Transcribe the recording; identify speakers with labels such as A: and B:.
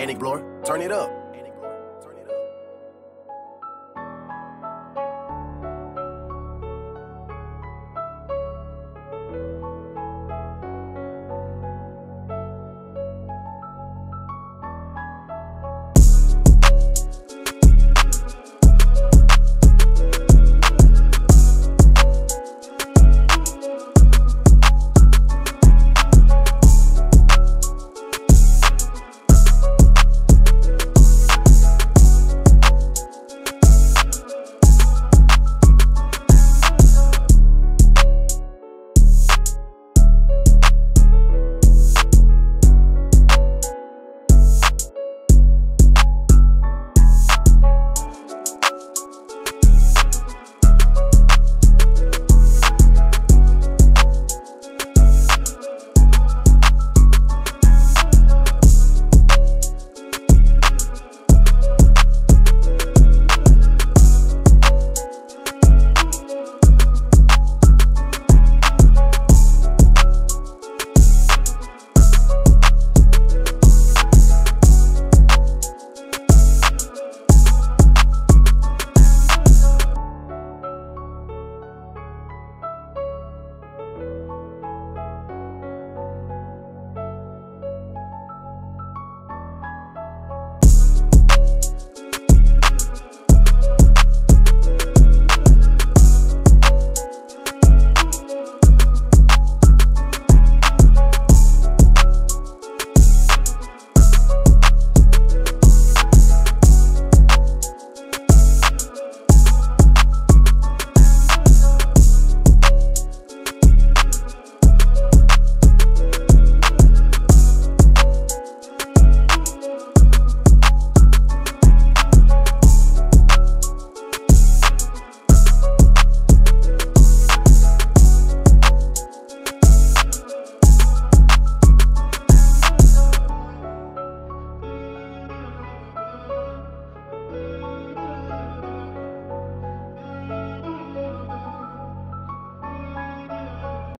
A: And explore. Turn it up.